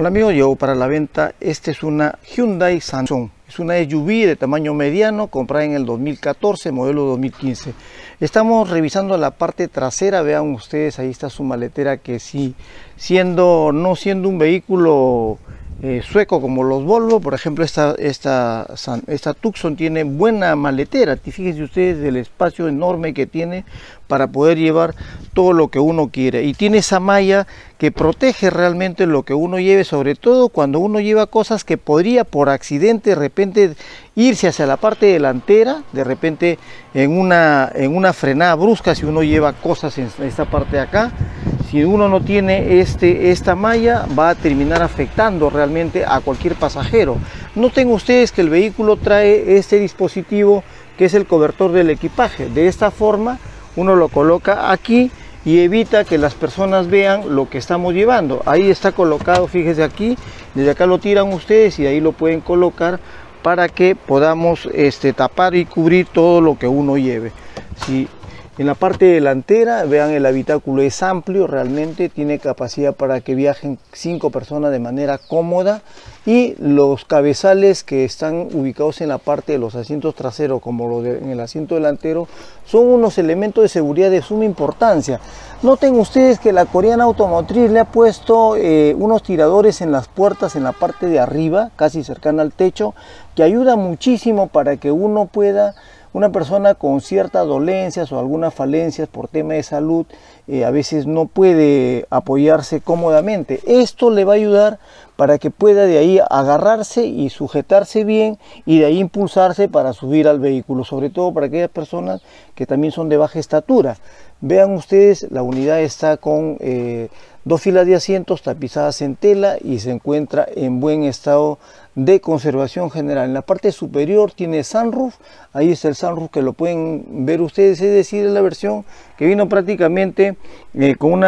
Hola amigos, yo para la venta, esta es una Hyundai Samsung. Es una SUV de tamaño mediano, comprada en el 2014, modelo 2015. Estamos revisando la parte trasera, vean ustedes, ahí está su maletera que sí, siendo, no siendo un vehículo eh, sueco como los Volvo, por ejemplo esta, esta, esta Tucson tiene buena maletera, fíjense ustedes el espacio enorme que tiene para poder llevar todo lo que uno quiere y tiene esa malla que protege realmente lo que uno lleve, sobre todo cuando uno lleva cosas que podría por accidente de repente irse hacia la parte delantera, de repente en una, en una frenada brusca si uno lleva cosas en esta parte de acá, si uno no tiene este, esta malla va a terminar afectando realmente a cualquier pasajero. Noten ustedes que el vehículo trae este dispositivo que es el cobertor del equipaje. De esta forma uno lo coloca aquí y evita que las personas vean lo que estamos llevando. Ahí está colocado, fíjese aquí, desde acá lo tiran ustedes y ahí lo pueden colocar para que podamos este, tapar y cubrir todo lo que uno lleve. Si en la parte delantera, vean el habitáculo es amplio, realmente tiene capacidad para que viajen cinco personas de manera cómoda y los cabezales que están ubicados en la parte de los asientos traseros como lo de, en el asiento delantero son unos elementos de seguridad de suma importancia. Noten ustedes que la coreana automotriz le ha puesto eh, unos tiradores en las puertas en la parte de arriba, casi cercana al techo, que ayuda muchísimo para que uno pueda una persona con ciertas dolencias o algunas falencias por tema de salud eh, a veces no puede apoyarse cómodamente. Esto le va a ayudar para que pueda de ahí agarrarse y sujetarse bien y de ahí impulsarse para subir al vehículo, sobre todo para aquellas personas que también son de baja estatura. Vean ustedes, la unidad está con eh, dos filas de asientos tapizadas en tela y se encuentra en buen estado de conservación general. En la parte superior tiene sunroof, ahí está el sunroof que lo pueden ver ustedes, es decir, la versión que vino prácticamente eh, con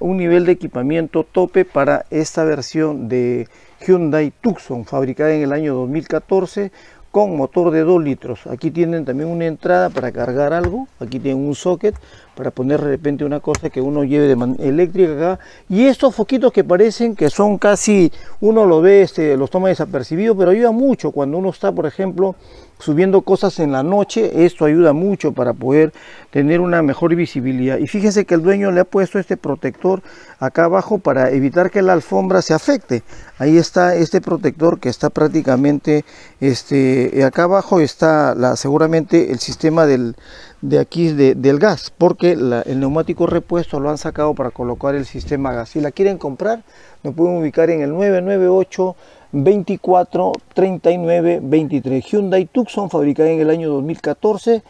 un nivel de equipamiento tope para esta versión de Hyundai Tucson, fabricada en el año 2014 con motor de 2 litros. Aquí tienen también una entrada para cargar algo, aquí tienen un socket para poner de repente una cosa que uno lleve de manera eléctrica acá. Y estos foquitos que parecen que son casi, uno lo ve, este, los toma desapercibidos, pero ayuda mucho cuando uno está, por ejemplo, subiendo cosas en la noche, esto ayuda mucho para poder tener una mejor visibilidad. Y fíjense que el dueño le ha puesto este protector acá abajo para evitar que la alfombra se afecte. Ahí está este protector que está prácticamente, este, acá abajo está la, seguramente el sistema del, de aquí del gas, porque el neumático repuesto lo han sacado para colocar el sistema gas. Si la quieren comprar, nos pueden ubicar en el 998 24 39 23 Hyundai Tucson fabricada en el año 2014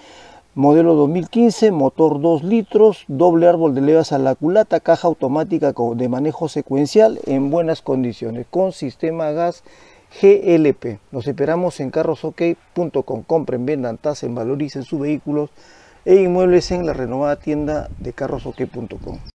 modelo 2015 motor 2 litros doble árbol de levas a la culata caja automática de manejo secuencial en buenas condiciones con sistema gas GLP los esperamos en carrosok.com compren vendan tasen valoricen sus vehículos e inmuebles en la renovada tienda de carrosok.com